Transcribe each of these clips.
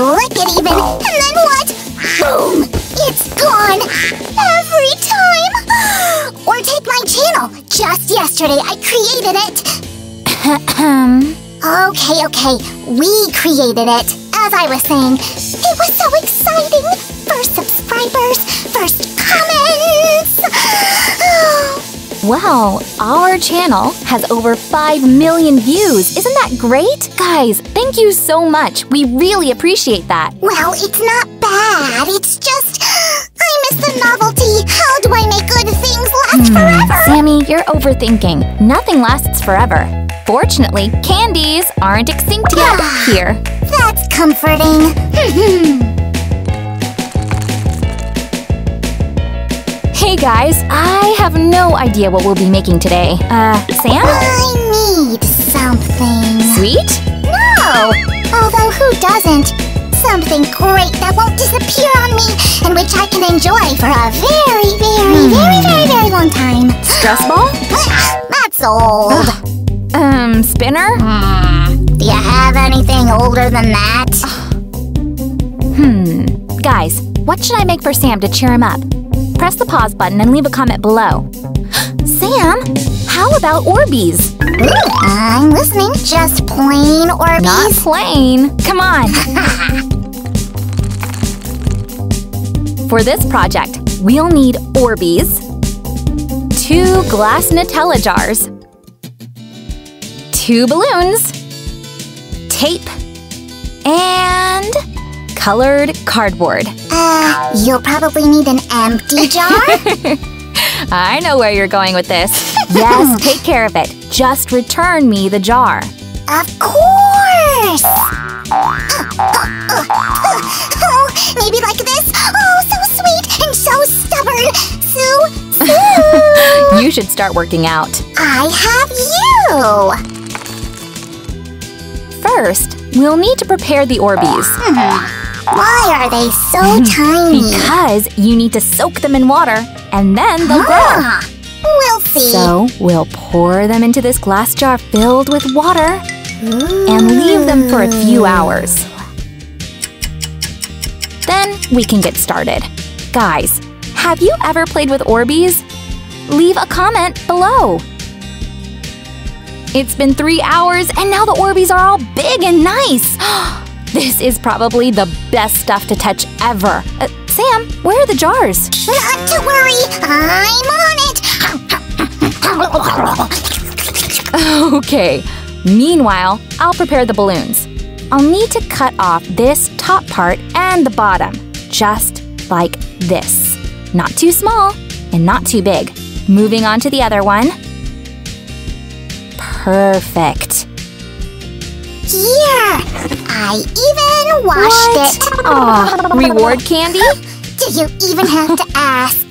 lick it even, and then what? Boom! It's gone! Every time! or take my channel. Just yesterday, I created it. okay, okay. We created it. As I was saying, it was so exciting. First subscribers, first comments. Wow, our channel has over 5 million views. Isn't that great? Guys, thank you so much. We really appreciate that. Well, it's not bad. It's just I miss the novelty. How do I make good things last forever? Sammy, you're overthinking. Nothing lasts forever. Fortunately, candies aren't extinct yet. Here. That's comforting. Hey guys, I have no idea what we'll be making today. Uh, Sam? I need something. Sweet? No! Although who doesn't? Something great that won't disappear on me and which I can enjoy for a very, very, very, very, very long time. Stress ball? That's old. Um, spinner? Do you have anything older than that? Hmm. Guys, what should I make for Sam to cheer him up? Press the pause button and leave a comment below. Sam, how about Orbeez? I'm listening. Just plain Orbeez. Not plain. Come on. For this project, we'll need Orbeez, two glass Nutella jars, two balloons, tape, and colored cardboard. Uh, you'll probably need an empty jar. I know where you're going with this. Yes, take care of it. Just return me the jar. of course. Oh, maybe like this. Oh, so sweet and so stubborn. Sue, Sue. You should start working out. I have you. First, we'll need to prepare the Orbeez. Mm-hmm. Why are they so tiny? Because you need to soak them in water, and then they'll ah. grow. We'll see. So we'll pour them into this glass jar filled with water and leave them for a few hours. Then we can get started. Guys, have you ever played with Orbeez? Leave a comment below. It's been three hours and now the Orbeez are all big and nice. This is probably the best stuff to touch ever. Uh, Sam, where are the jars? Not to worry, I'm on it. Okay. Meanwhile, I'll prepare the balloons. I'll need to cut off this top part and the bottom, just like this. Not too small and not too big. Moving on to the other one. Perfect. Here, I even washed it. Aw, reward candy? Do you even have to ask?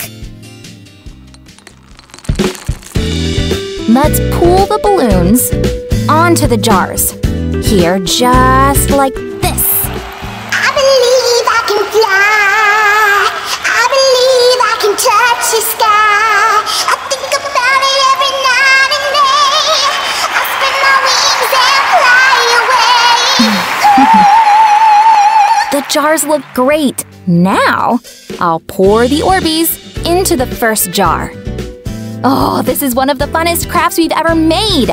Let's pull the balloons onto the jars. Here, just like this. I believe I can fly. I believe I can touch the sky. I think about it every night and day. I spread my wings and fly away. The jars look great. Now, I'll pour the Orbeez into the first jar. Oh, this is one of the funnest crafts we've ever made.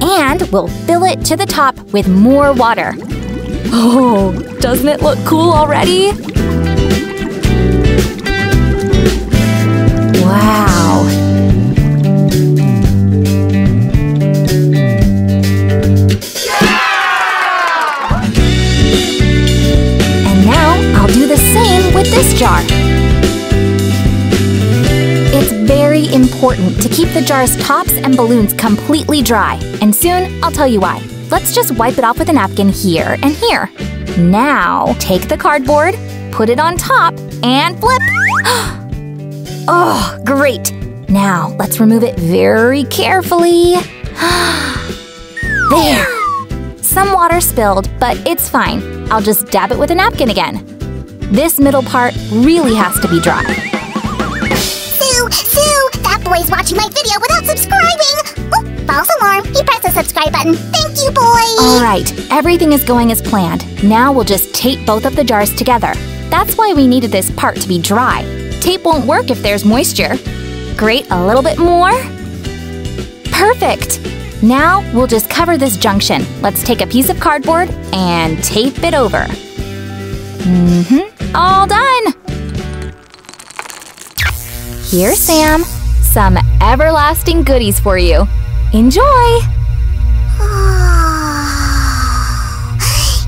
And we'll fill it to the top with more water. Oh, doesn't it look cool already? Wow. And now I'll do the same with this jar. Very important to keep the jar's tops and balloons completely dry, and soon I'll tell you why. Let's just wipe it off with a napkin here and here. Now, take the cardboard, put it on top, and flip. oh, great. Now, let's remove it very carefully. there. Some water spilled, but it's fine. I'll just dab it with a napkin again. This middle part really has to be dry. Watching my video without subscribing. Oh, false alarm. You press the subscribe button. Thank you, boy. All right, everything is going as planned. Now we'll just tape both of the jars together. That's why we needed this part to be dry. Tape won't work if there's moisture. Grate a little bit more. Perfect! Now we'll just cover this junction. Let's take a piece of cardboard and tape it over. Mm-hmm, all done! Here, Sam. Some everlasting goodies for you. Enjoy!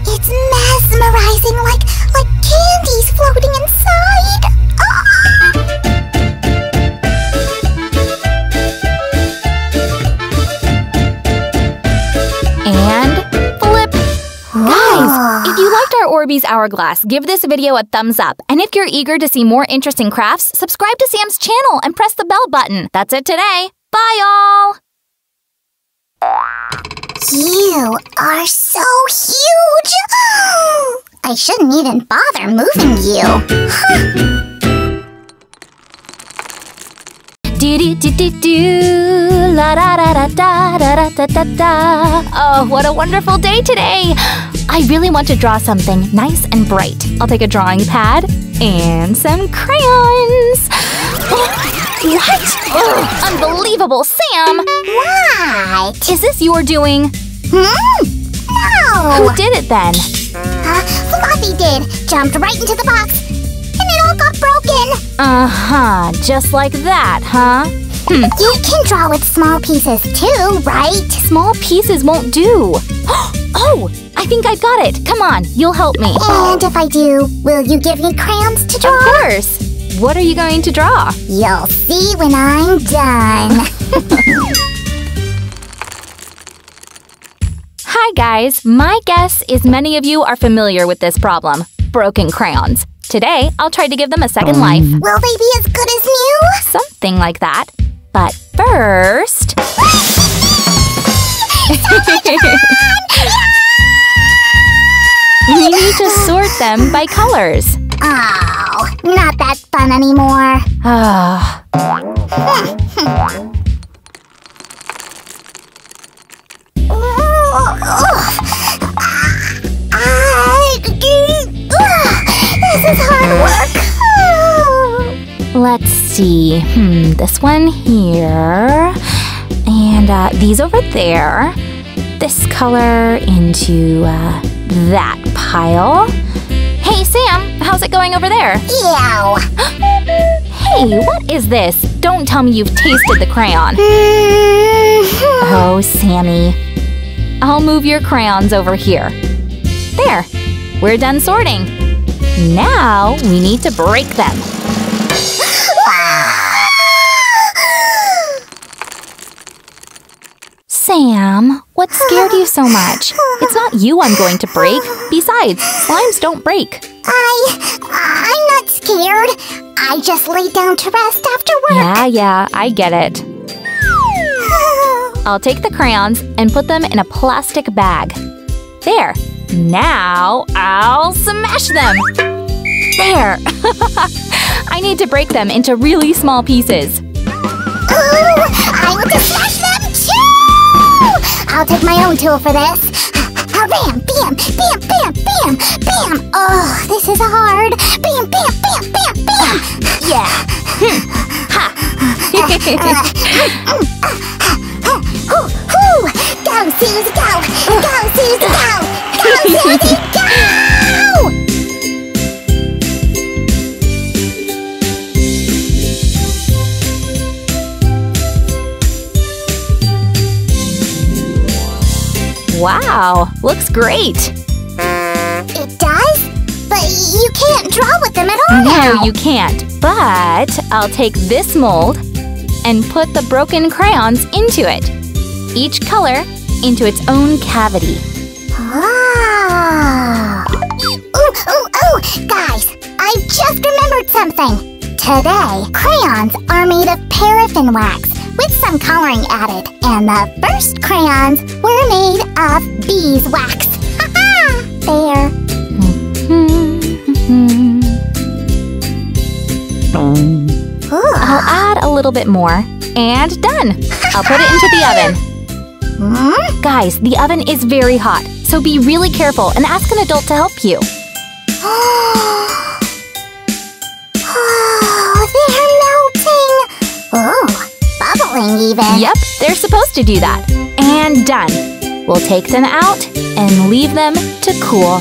it's mesmerizing like like candies floating inside. Ah! And you liked our Orbeez Hourglass, give this video a thumbs up. And if you're eager to see more interesting crafts, subscribe to Sam's channel and press the bell button. That's it today. Bye, all! You are so huge! I shouldn't even bother moving you. Do do do do do la da da da da da da da da. Oh, what a wonderful day today! I really want to draw something nice and bright. I'll take a drawing pad and some crayons. what? Oh, unbelievable, Sam! What? Is this your doing? Hmm? Who did it then? Uh, Fluffy did. Jumped right into the box. And it all got broken. Uh huh, just like that, huh? Hmm. You can draw with small pieces too, right? Small pieces won't do. Oh, I think I've got it. Come on, you'll help me. And if I do, will you give me crayons to draw? Of course. What are you going to draw? You'll see when I'm done. Hi, guys. My guess is many of you are familiar with this problem broken crayons. Today, I'll try to give them a second life. will they be as good as new? Something like that. But first. we need to sort them by colors. Oh, not that fun anymore. Ah. This is hard work. Let's see. Hmm, this one here. And uh, these over there. This color into uh, that pile. Hey, Sam, how's it going over there? Ew. Hey, what is this? Don't tell me you've tasted the crayon. Oh, Sammy. I'll move your crayons over here. There, we're done sorting. Now we need to break them. Sam, what scared you so much? It's not you I'm going to break. Besides, slimes don't break. I, I'm not scared. I just lay down to rest after work. Yeah, yeah, I get it. I'll take the crayons and put them in a plastic bag. There. Now I'll smash them. There. I need to break them into really small pieces. Ooh, I want to smash them too! I'll take my own tool for this. Ah, Bam, bam, bam, bam, bam, bam. Oh, this is hard. Bam, bam, bam, bam, bam. Yeah. Hoo. Go, Susie, go. Go, Susie, go. Go, Susie, go. wow, looks great. It does? But you can't draw with them at all now. No, you can't. But I'll take this mold and put the broken crayons into it. Each color into its own cavity. Wow! Ooh, ooh, ooh! Guys, I've just remembered something. Today, crayons are made of paraffin wax with some coloring added, and the first crayons were made of beeswax. Ha There. Ooh. I'll add a little bit more And done! I'll put it into the oven. Hmm? Guys, the oven is very hot, so be really careful and ask an adult to help you. oh, they're melting. Oh, bubbling even. Yep, they're supposed to do that. And done. We'll take them out and leave them to cool.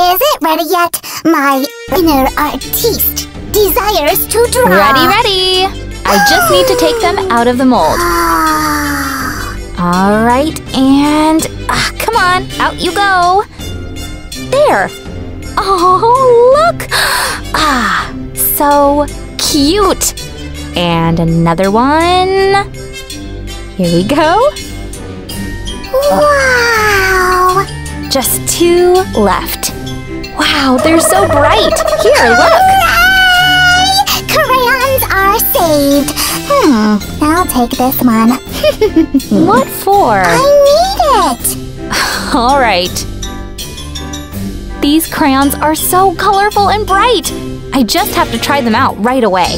Is it ready yet? My inner artiste desires to draw. Ready, ready! I just need to take them out of the mold. All right, and ah, come on, out you go. There. Oh, look! Ah, so cute. And another one. Here we go. Wow! Just two left. Wow, they're so bright. Here, look. Hooray! Crayons are saved. Hmm, I'll take this one. What for? I need it. All right. These crayons are so colorful and bright. I just have to try them out right away.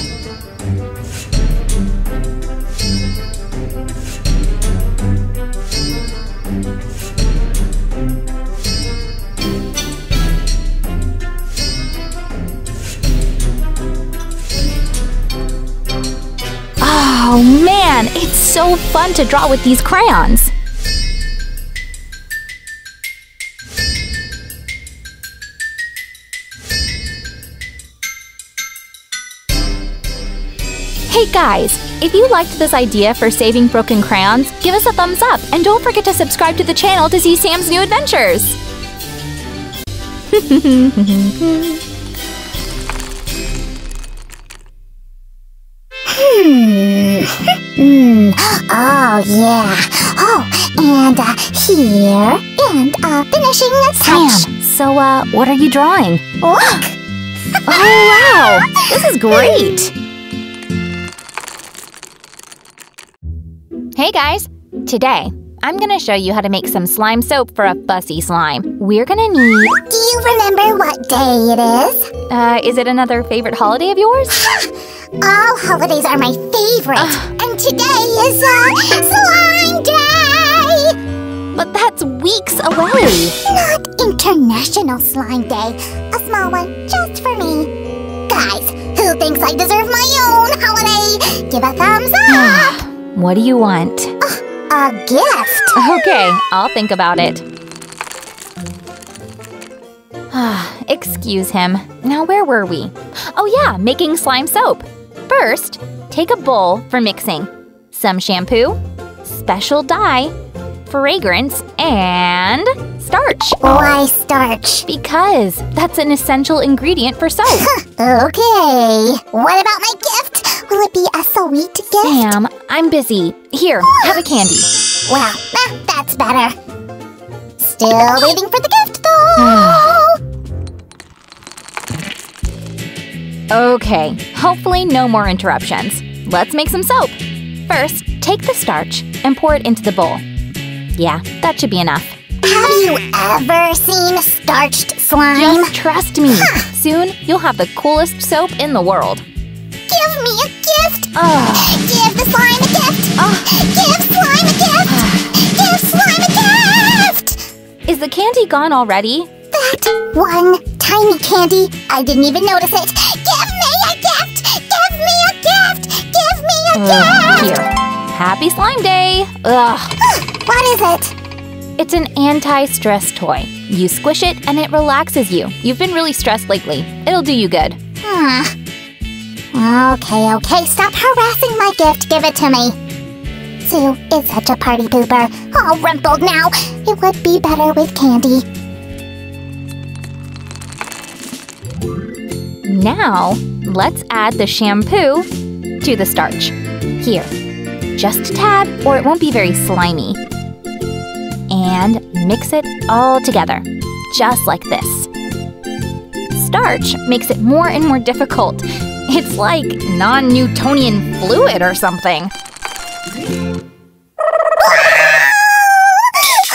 Oh man, it's so fun to draw with these crayons. Hey guys, if you liked this idea for saving broken crayons, give us a thumbs up and don't forget to subscribe to the channel to see Sam's new adventures. Hmm. Oh, yeah. Oh, and uh, here, and uh, finishing touch. Sam, so uh, what are you drawing? Look! Oh wow, this is great! Hey guys, today I'm gonna show you how to make some slime soap for a fussy slime. We're gonna need, Do you remember what day it is? uh, is it another favorite holiday of yours? All holidays are my favorite, and today is uh, Slime Day! But that's weeks away. Not International Slime Day, a small one just for me. Guys, who thinks I deserve my own holiday? Give a thumbs up! What do you want? A gift! Okay, I'll think about it. Ah, excuse him. Now, where were we? Oh, yeah, making slime soap. First, take a bowl for mixing some shampoo, special dye, fragrance, and starch. Why starch? Because that's an essential ingredient for soap. Okay. What about my gift? Will it be a sweet gift? Sam, I'm busy. Here, have a candy. Well, eh, that's better. Still waiting for the gift, though. Okay, hopefully no more interruptions. Let's make some soap. First, take the starch and pour it into the bowl. Yeah, that should be enough. Have you ever seen starched slime? Just trust me. Soon, you'll have the coolest soap in the world. Give me a gift. Oh, Give the slime a gift. Give slime a gift. Give slime a gift. is the candy gone already? That one tiny candy. I didn't even notice it. Give me a gift. Give me a gift. Give me a Ugh, gift. here. Happy Slime Day! Ugh. What is it? It's an anti-stress toy. You squish it and it relaxes you. You've been really stressed lately. It'll do you good. Hmm. Okay, okay, stop harassing my gift. Give it to me. Sue is such a party pooper. All rumpled now. It would be better with candy. Now, let's add the shampoo to the starch. Here, just a tad or it won't be very slimy. And mix it all together, just like this. Starch makes it more and more difficult. It's like non-Newtonian fluid or something.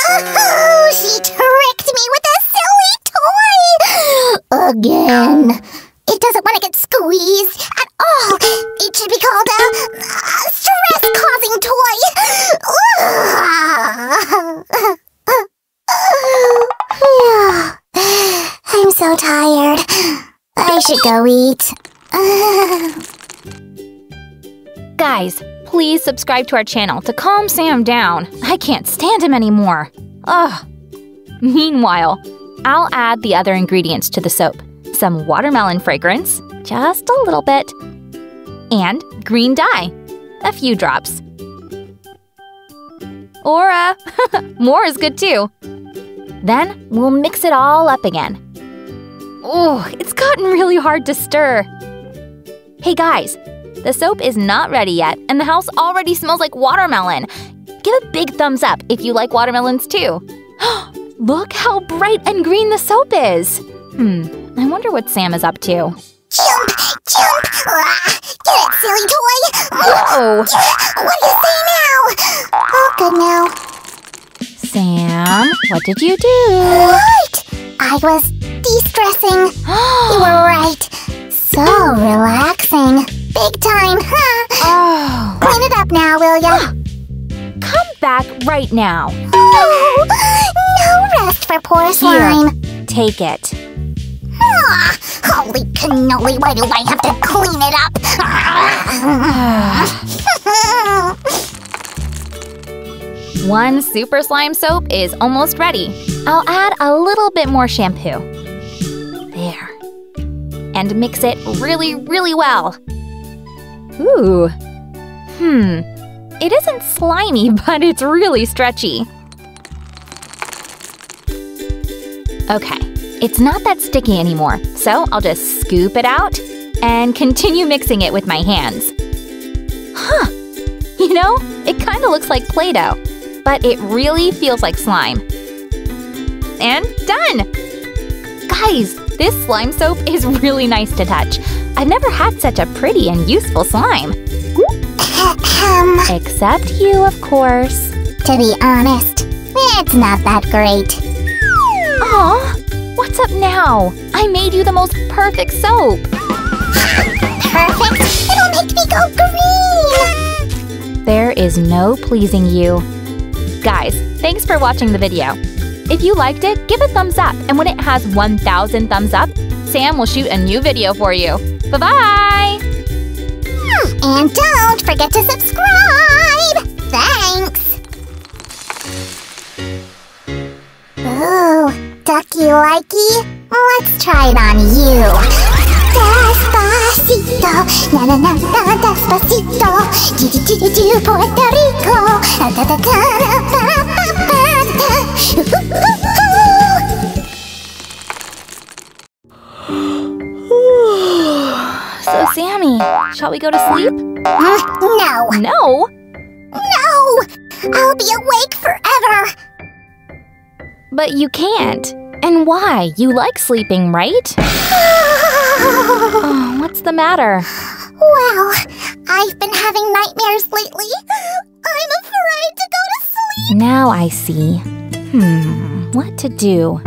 Oh, she tricked me with a silly toy! again. It doesn't want to get squeezed at all. It should be called a, a stress-causing toy. I'm so tired. I should go eat. Guys, please subscribe to our channel to calm Sam down. I can't stand him anymore. Ugh. Meanwhile, I'll add the other ingredients to the soap. Some watermelon fragrance, just a little bit, and green dye, a few drops. Or, uh, more is good too. Then we'll mix it all up again. Oh, it's gotten really hard to stir. Hey guys, the soap is not ready yet, and the house already smells like watermelon. Give a big thumbs up if you like watermelons too. Look how bright and green the soap is. Hmm, I wonder what Sam is up to. Jump! Jump! Ah, get it, silly toy! Whoa! What do you say now? Oh, good now. Sam, what did you do? What? I was de-stressing. You were right. So relaxing. Big time, huh? oh, Clean it up now, will ya? come back right now. Oh, no rest for poor slime. Take it. Ah, holy cannoli, why do I have to clean it up? One super slime soap is almost ready. I'll add a little bit more shampoo. And mix it really, really well. Ooh. Hmm. It isn't slimy, but it's really stretchy. Okay, it's not that sticky anymore, so I'll just scoop it out and continue mixing it with my hands. Huh. You know, it kind of looks like Play Doh, but it really feels like slime. And done! Guys, this slime soap is really nice to touch. I've never had such a pretty and useful slime. Ahem. Except you, of course. to be honest, it's not that great. Aw, what's up now? I made you the most perfect soap. Perfect. It'll make me go green. There is no pleasing you. Guys, thanks for watching the video. If you liked it, give a thumbs up, and when it has 1,000 thumbs up, Sam will shoot a new video for you. Bye-bye! And don't forget to subscribe. Thanks. Ooh, ducky likey. Let's try it on you. Despacito, na na na na, despacito. Do do do do Puerto Rico. Da da da da da ba ba da. So, Sammy, shall we go to sleep? Mm, No, No! no, I'll be awake forever. But you can't. And why? You like sleeping, right? Oh, what's the matter? Well, I've been having nightmares lately. I'm afraid to go to sleep. Now I see. Hmm, what to do?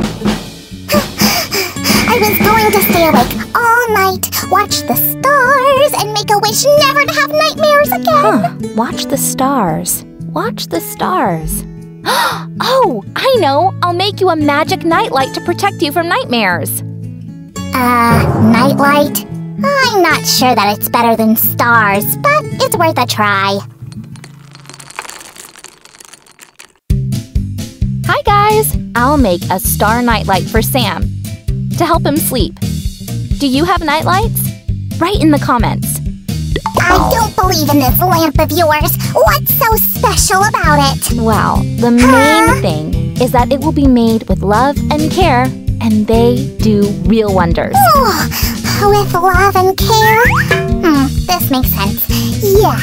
I was going to stay awake all night, watch the stars, and make a wish never to have nightmares again. Huh, watch the stars. Watch the stars. Oh, I know! I'll make you a magic nightlight to protect you from nightmares. Uh, nightlight? I'm not sure that it's better than stars, but it's worth a try. I'll make a star nightlight for Sam to help him sleep. Do you have nightlights? Write in the comments. I don't believe in this lamp of yours. What's so special about it? Well, the Huh? main thing is that it will be made with love and care, and they do real wonders. Ooh, with love and care? Hmm, this makes sense. Yes.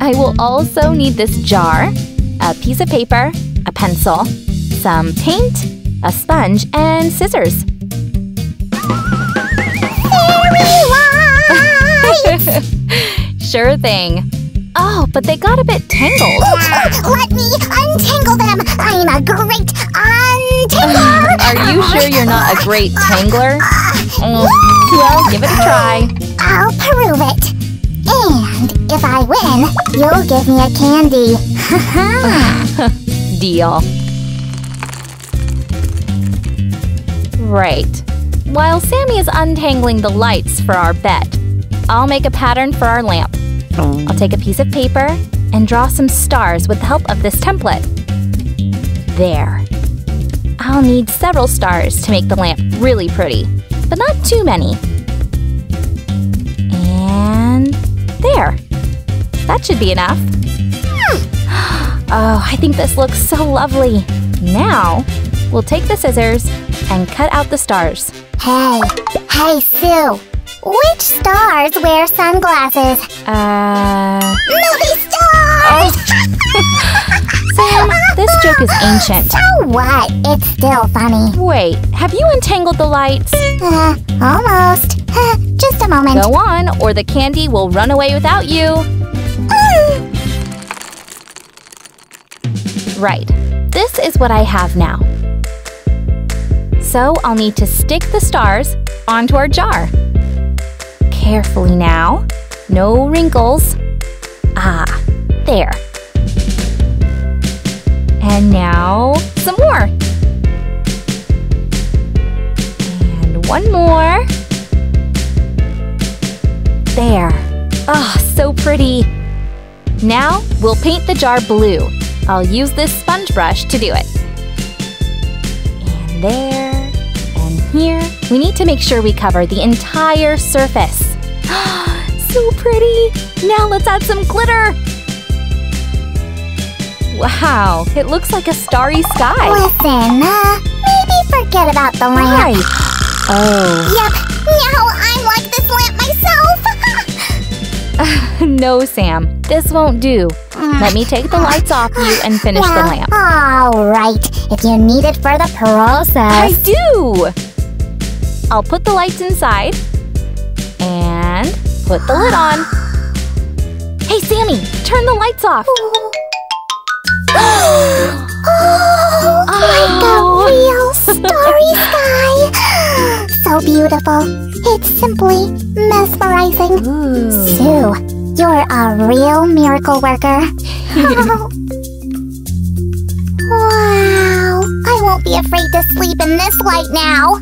I will also need this jar, a piece of paper, a pencil, some paint, a sponge, and scissors. Sure thing. Oh, but they got a bit tangled. Let me untangle them. I'm a great untangler. Are you sure you're not a great tangler? Mm, well, give it a try. I'll prove it. And if I win, you'll give me a candy. Deal. Right. While Sammy is untangling the lights for our bet, I'll make a pattern for our lamp. I'll take a piece of paper and draw some stars with the help of this template. There. I'll need several stars to make the lamp really pretty, but not too many. And there. That should be enough. Oh, I think this looks so lovely. Now, we'll take the scissors and cut out the stars. Hey, hey, Sue. Which stars wear sunglasses? Uh... Movie stars! Sam, this joke is ancient. So what? It's still funny. Wait, have you untangled the lights? Uh, almost. Just a moment. Go on, or the candy will run away without you. Mm. Right, this is what I have now. So I'll need to stick the stars onto our jar. Carefully now, no wrinkles. Ah, there. And now, some more. And one more. There. Oh, so pretty. Now, we'll paint the jar blue. I'll use this sponge brush to do it. And there, and here. We need to make sure we cover the entire surface. so pretty! Now let's add some glitter! Wow, it looks like a starry sky. Listen, uh, maybe forget about the Why? lamp. Oh, Yep, now I'm like this lamp myself. no, Sam. This won't do. Let me take the lights off you and finish the lamp. All right, if you need it for the process. I do! I'll put the lights inside and put the lid on. Hey, Sammy, turn the lights off. oh, Oh. like a real starry sky. So beautiful. It's simply mesmerizing. Ooh. Sue, you're a real miracle worker. wow. I won't be afraid to sleep in this light now.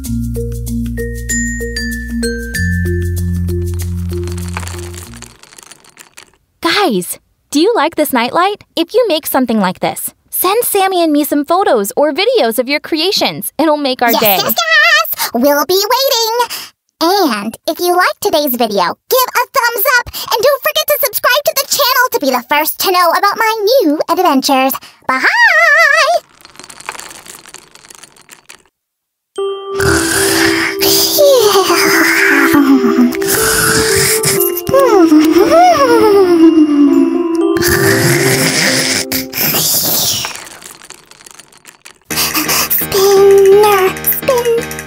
Guys, do you like this nightlight? If you make something like this, send Sammy and me some photos or videos of your creations. It'll make our yes, day. yes, yes! We'll be waiting. And if you like today's video, give a thumbs up and don't forget to subscribe to the channel to be the first to know about my new adventures. Bye! Spinner, spin.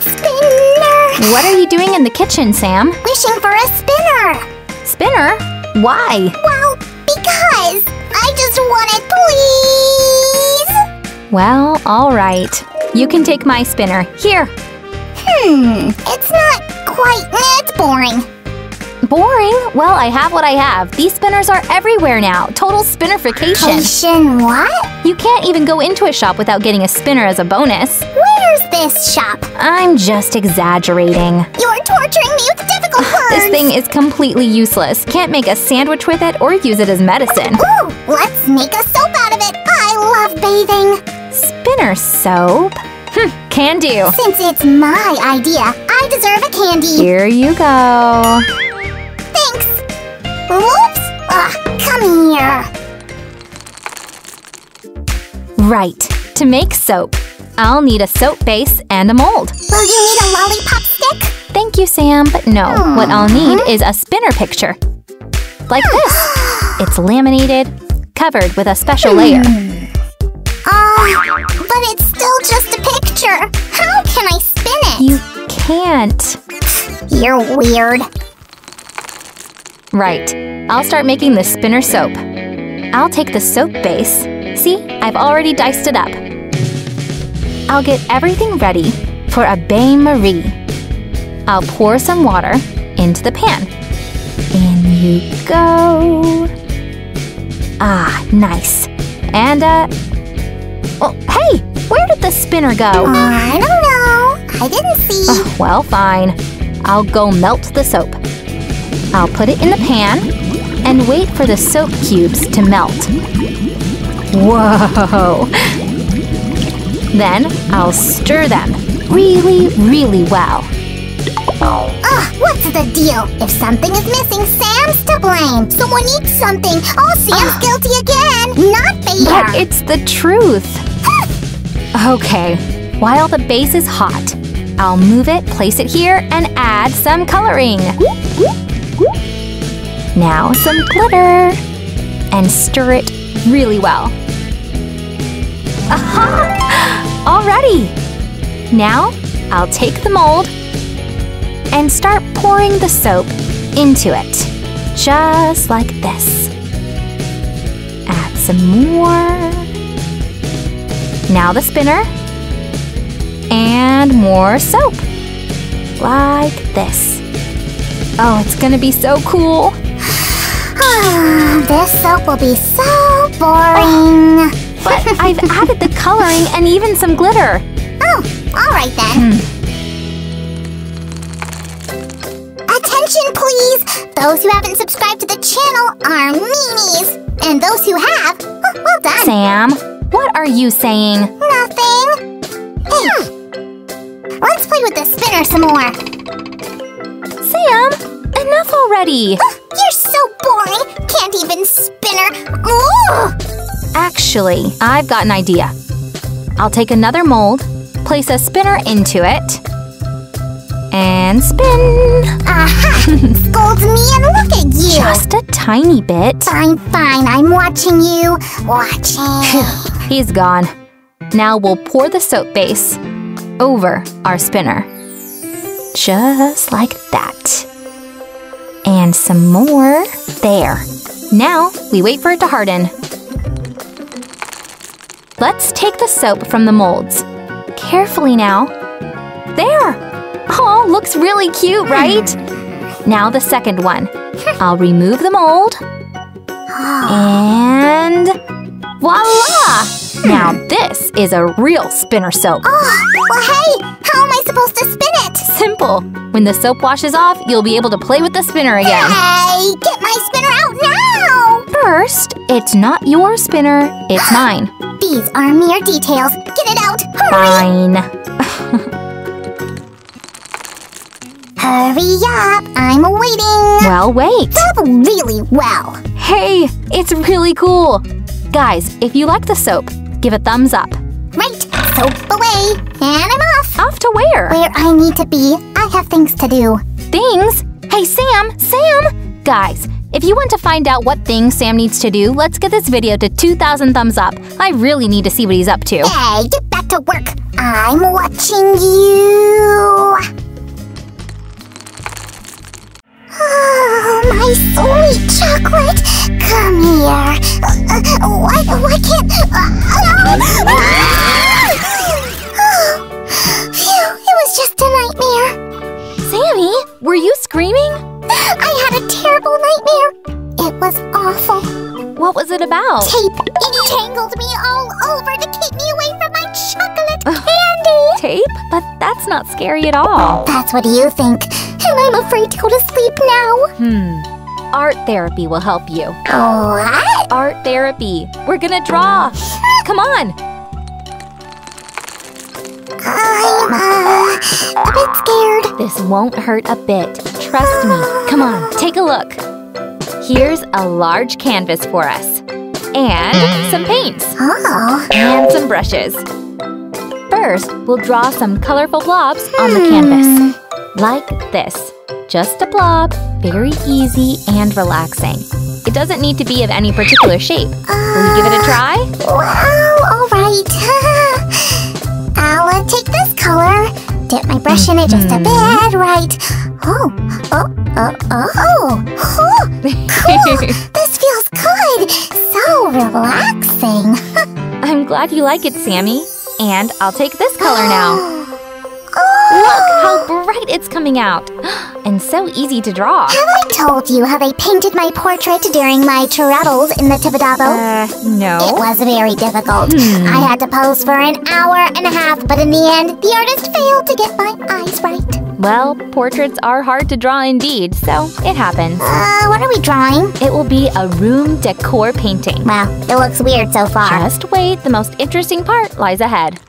What are you doing in the kitchen, Sam? Wishing for a spinner. Spinner? Why? Well, because I just want it, please. Well, all right. You can take my spinner. Here. Hmm, it's not quite. It's boring. Boring? Well, I have what I have. These spinners are everywhere now. Total spinnerfication. Patient what? You can't even go into a shop without getting a spinner as a bonus. Where's this shop? I'm just exaggerating. You're torturing me with difficult words. This thing is completely useless. Can't make a sandwich with it or use it as medicine. Ooh, let's make a soap out of it. I love bathing. Spinner soap? Hm, can do. Since it's my idea, I deserve a candy. Here you go. Whoops. Ugh, come here. Right. To make soap, I'll need a soap base and a mold. Will you need a lollipop stick? Thank you, Sam, but no. Hmm. What I'll need is a spinner picture. Like hmm. this. It's laminated, covered with a special layer. Uh, but it's still just a picture. How can I spin it? You can't. You're weird. Right. I'll start making the spinner soap. I'll take the soap base. See, I've already diced it up. I'll get everything ready for a bain-marie. I'll pour some water into the pan. In you go. Ah, nice. And, uh, oh, hey, where did the spinner go? I don't know. I didn't see. Oh, well, fine. I'll go melt the soap. I'll put it in the pan and wait for the soap cubes to melt. Whoa! Then I'll stir them really, really well. Ugh, what's the deal? If something is missing, Sam's to blame. Someone eats something. Oh, Sam's guilty again. Not fair. But it's the truth. Okay, while the base is hot, I'll move it, place it here, and add some coloring. Now some glitter. And stir it really well. Aha! Already! Now I'll take the mold and start pouring the soap into it. Just like this. Add some more. Now the spinner. And more soap. Like this. Oh, it's gonna be so cool. Ah, this soap will be so boring. But I've added the coloring and even some glitter. Oh, all right then. Hmm. Attention, please! Those who haven't subscribed to the channel are meanies, and those who have, oh, well done. Sam, what are you saying? Nothing. Hey, let's play with the spinner some more. Sam, enough already. Ugh, You're so boring. Can't even spinner. Ooh. Actually, I've got an idea. I'll take another mold, place a spinner into it, and spin. Aha! Scolds me and look at you. Just a tiny bit. Fine, fine. I'm watching you. Watching. He's gone. Now we'll pour the soap base over our spinner. Just like that. And some more. There. Now we wait for it to harden. Let's take the soap from the molds. Carefully now. There! Oh, looks really cute, hmm. right? Now the second one. I'll remove the mold. And voila! Hmm. Now this is a real spinner soap. Oh, well, hey, how am I supposed to? Simple. When the soap washes off, you'll be able to play with the spinner again. Hey, get my spinner out now! First, it's not your spinner, it's mine. These are mere details. Get it out! Hurry! Fine. Hurry up! I'm waiting. Well, wait. That really well. Hey, it's really cool. Guys, if you like the soap, give a thumbs up. Right, soap away, and I'm off. Off to where? Where I need to be. I have things to do. Things? Hey, Sam! Sam! Guys, if you want to find out what things Sam needs to do, let's get this video to 2,000 thumbs up. I really need to see what he's up to. Hey, get back to work. I'm watching you. Oh, my sweet chocolate. Come here. Uh, uh, why, why can't... Uh, no. Was just a nightmare. Sammy, were you screaming? I had a terrible nightmare. It was awful. What was it about? Tape entangled me all over to keep me away from my chocolate candy. Tape? But that's not scary at all. That's what you think. And I'm afraid to go to sleep now. Hmm. Art therapy will help you. What? Art therapy. We're gonna draw. Come on. A bit scared. This won't hurt a bit. Trust me. Come on, take a look. Here's a large canvas for us. And some paints. Oh. And some brushes. First, we'll draw some colorful blobs on the canvas. Like this. Just a blob, very easy and relaxing. It doesn't need to be of any particular shape. Will you give it a try? Well, all right. I'll uh, take this color, dip my brush in it just a hmm. bit, right? Oh, oh, oh, oh, oh, cool. this feels good. So relaxing. I'm glad you like it, Sammy. And I'll take this color now. how bright it's coming out. And so easy to draw. Have I told you how they painted my portrait during my travels in the Tibidabo? Uh, It was very difficult. I had to pose for an hour and a half, but in the end, the artist failed to get my eyes right. Well, portraits are hard to draw indeed, so it happens. Uh, what are we drawing? It will be a room decor painting. Well, it looks weird so far. Just wait, the most interesting part lies ahead.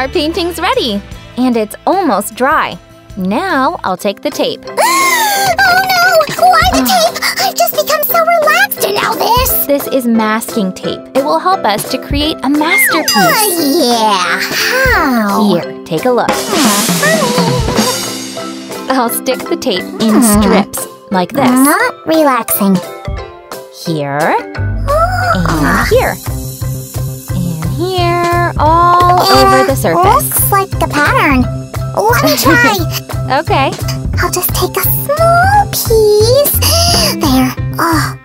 Our painting's ready, and it's almost dry. Now I'll take the tape. oh no! Why the tape? I've just become so relaxed and now this! This is masking tape. It will help us to create a masterpiece. Uh, yeah, how? Here, take a look. I'll stick the tape in Hmm. strips like this. Not relaxing. Here and here. Here, all over the surface. Looks like a pattern. Let me try. Okay. I'll just take a small piece. There. Oh.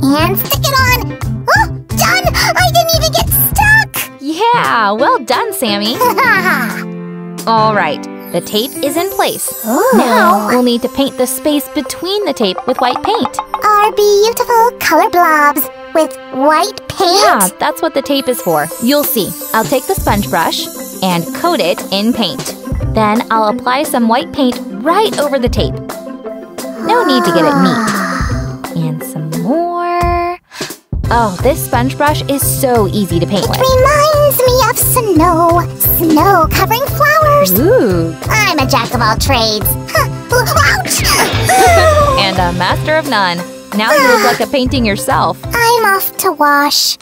And stick it on. Oh, done! I didn't even get stuck! Yeah, well done, Sammy. All right, the tape is in place. Now we'll need to paint the space between the tape with white paint. Our beautiful color blobs with white paint. Yeah, that's what the tape is for. You'll see. I'll take the sponge brush and coat it in paint. Then I'll apply some white paint right over the tape. No need to get it neat. And some more. Oh, this sponge brush is so easy to paint with. Reminds me of snow. Snow covering flowers. Ooh, I'm a jack of all trades. Ouch! and a master of none. Now you look like a painting yourself. I'm off to wash.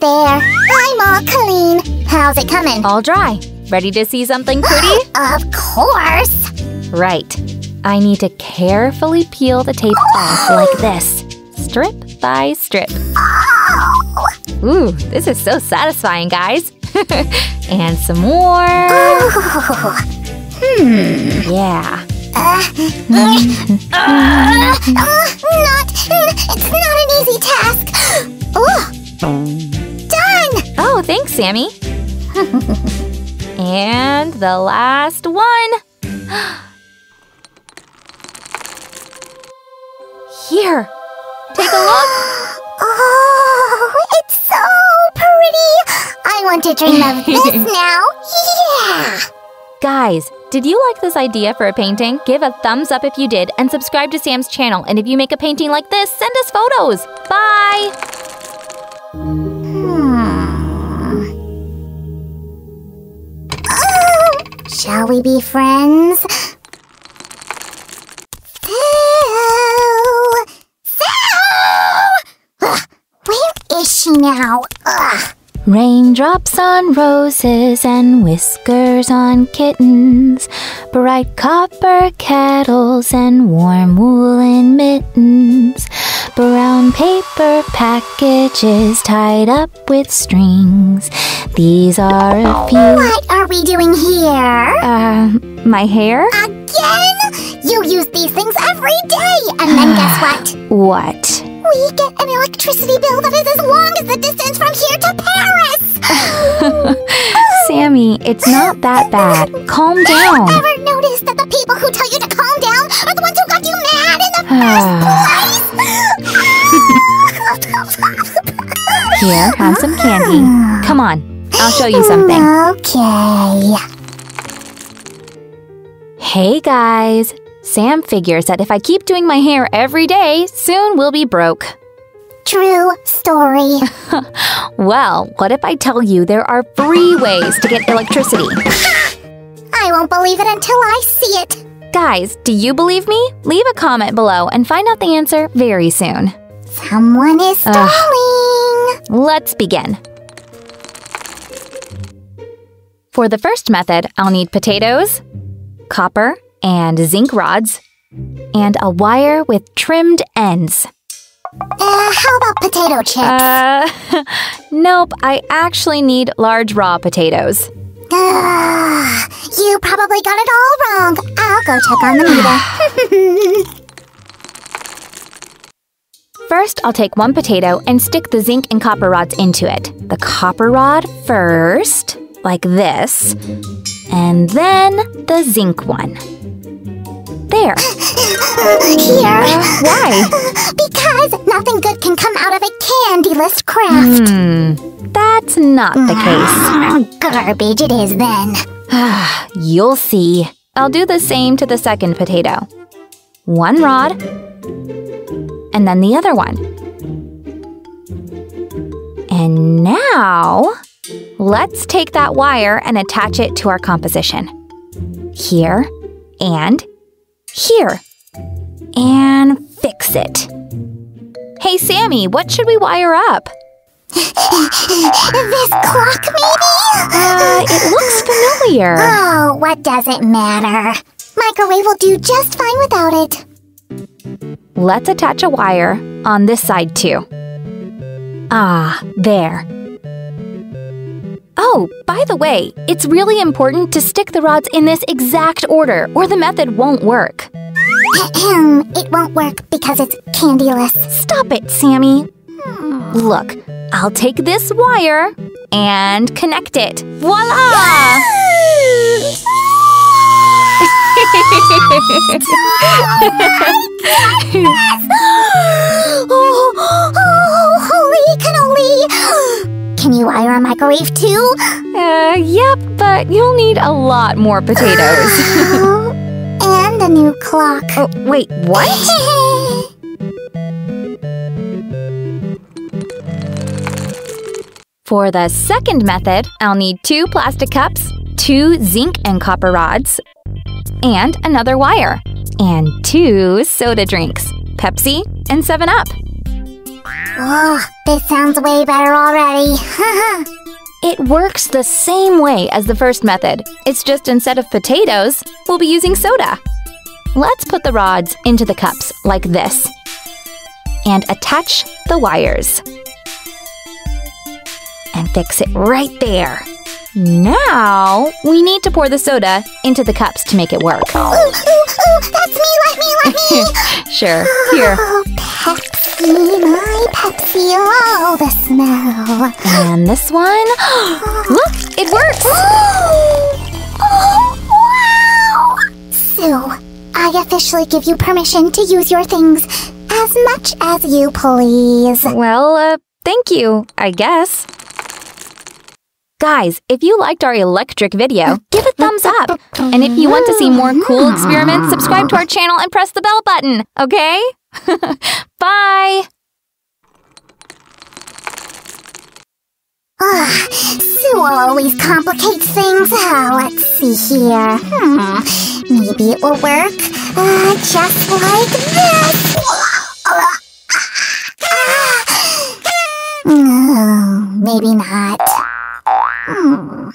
There, I'm all clean. How's it coming? All dry. Ready to see something pretty? Of course. Right. I need to carefully peel the tape off like this, strip by strip. Ooh, this is so satisfying, guys. and some more. Hmm. Yeah. Not. It's not an easy task. Oh, done. Oh, thanks, Sammy. and the last one. Here. Take a look. Oh, it's so pretty. I want to dream of this now. Yeah. Guys, did you like this idea for a painting? Give a thumbs up if you did and subscribe to Sam's channel. And if you make a painting like this, send us photos. Bye! Um, shall we be friends? Phil! Phil! Ugh, where is she now? Ugh. Raindrops on roses and whiskers on kittens, bright copper kettles and warm woolen mittens, brown paper packages tied up with strings. These are a few. What are we doing here? Uh, my hair? Again? You use these things every day, and then guess what? What? We get an electricity bill that is as long as the distance from here to Paris! Sammy, it's not that bad. Calm down. Ever notice that the people who tell you to calm down are the ones who got you mad in the first place? Here, have some candy. Come on, I'll show you something. Okay. Hey guys! Sam figures that if I keep doing my hair every day, soon we'll be broke. True story. Well, what if I tell you there are free ways to get electricity? I won't believe it until I see it. Guys, do you believe me? Leave a comment below and find out the answer very soon. Someone is stalling. Let's begin. For the first method, I'll need potatoes, copper, and zinc rods, and a wire with trimmed ends. Uh, how about potato chips? Uh, nope, I actually need large raw potatoes. You probably got it all wrong. I'll go check on the meter. First, I'll take one potato and stick the zinc and copper rods into it. The copper rod first, like this, and then the zinc one. There. Here. Why? Because nothing good can come out of a candyless craft. Hmm, that's not the case. Garbage it is then. You'll see. I'll do the same to the second potato. One rod, and then the other one. And now, let's take that wire and attach it to our composition. Here and here. And fix it. Hey, Sammy, what should we wire up? This clock, maybe? Uh, it looks familiar. Oh, what does it matter? Microwave will do just fine without it. Let's attach a wire on this side too. Ah, there. Oh, by the way, it's really important to stick the rods in this exact order or the method won't work. Ahem, it won't work because it's candyless. Stop it, Sammy. Look, I'll take this wire and connect it. Voila! oh, oh, holy cannoli! Can you wire a microwave too? Uh, yep, but you'll need a lot more potatoes. and a new clock. oh, wait, what? For the second method, I'll need two plastic cups, two zinc and copper rods, and another wire, and two soda drinks, Pepsi and 7-Up. Oh, this sounds way better already. It works the same way as the first method. It's just instead of potatoes, we'll be using soda. Let's put the rods into the cups like this and attach the wires. And fix it right there. Now, we need to pour the soda into the cups to make it work. ooh, ooh, ooh, that's me, let me, let me. Sure, here. Oh, Pepsi, my Pepsi, oh, the smell. And this one. Look, it works! oh, wow! Sue, I officially give you permission to use your things as much as you please. Well, uh, thank you, I guess. Guys, if you liked our electric video, give a thumbs up. And if you want to see more cool experiments, subscribe to our channel and press the bell button, okay? Bye! Ah, Sue always complicates things. Oh, let's see here. Hmm, maybe it will work. Uh, just like this. No, maybe not. Hmm.